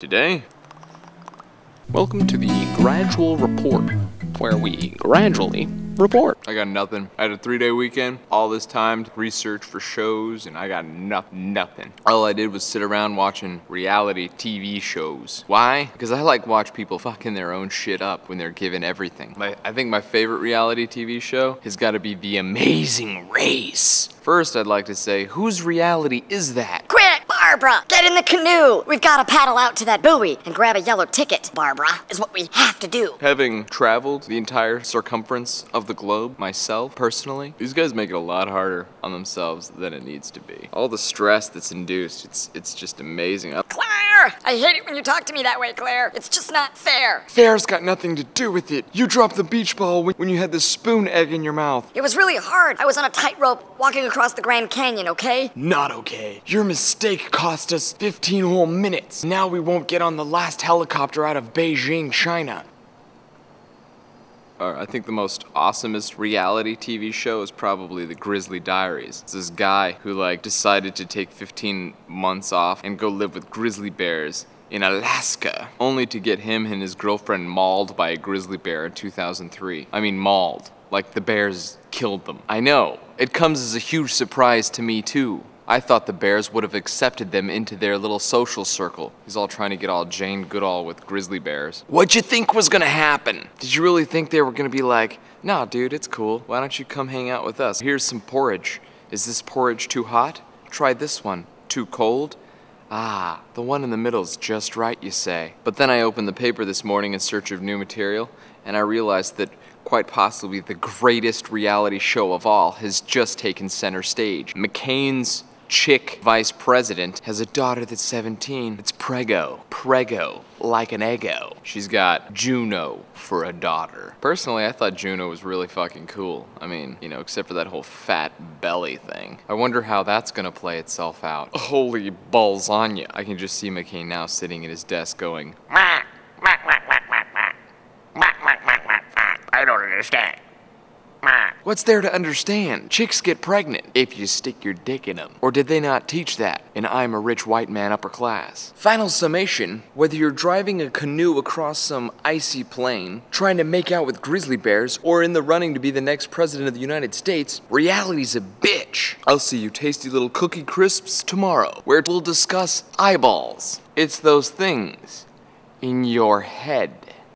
Today, welcome to the Gradual Report, where we gradually report. I got nothing. I had a three day weekend, all this time to research for shows, and I got no- nothing. All I did was sit around watching reality TV shows. Why? Because I like watch people fucking their own shit up when they're given everything. My, I think my favorite reality TV show has got to be The Amazing Race. First, I'd like to say, whose reality is that? Barbara, get in the canoe. We've got to paddle out to that buoy and grab a yellow ticket. Barbara, is what we have to do. Having traveled the entire circumference of the globe myself, personally, these guys make it a lot harder on themselves than it needs to be. All the stress that's induced, it's it's just amazing. I hate it when you talk to me that way, Claire. It's just not fair. Fair's got nothing to do with it. You dropped the beach ball when, when you had the spoon egg in your mouth. It was really hard. I was on a tightrope walking across the Grand Canyon, okay? Not okay. Your mistake cost us 15 whole minutes. Now we won't get on the last helicopter out of Beijing, China. Uh, I think the most awesomest reality TV show is probably The Grizzly Diaries. It's this guy who like decided to take 15 months off and go live with grizzly bears in Alaska, only to get him and his girlfriend mauled by a grizzly bear in 2003. I mean mauled, like the bears killed them. I know. It comes as a huge surprise to me too. I thought the Bears would have accepted them into their little social circle. He's all trying to get all Jane Goodall with grizzly bears. What'd you think was gonna happen? Did you really think they were gonna be like, nah, dude, it's cool. Why don't you come hang out with us? Here's some porridge. Is this porridge too hot? Try this one. Too cold? Ah, the one in the middle's just right, you say. But then I opened the paper this morning in search of new material, and I realized that quite possibly the greatest reality show of all has just taken center stage. McCain's chick vice president has a daughter that's 17. It's Prego. Prego. Like an Eggo. She's got Juno for a daughter. Personally, I thought Juno was really fucking cool. I mean, you know, except for that whole fat belly thing. I wonder how that's gonna play itself out. Holy balsanya. I can just see McCain now sitting at his desk going, I don't understand. What's there to understand? Chicks get pregnant if you stick your dick in them. Or did they not teach that And I'm a Rich White Man Upper Class? Final summation whether you're driving a canoe across some icy plain, trying to make out with grizzly bears, or in the running to be the next president of the United States, reality's a bitch. I'll see you tasty little cookie crisps tomorrow, where we'll discuss eyeballs. It's those things in your head.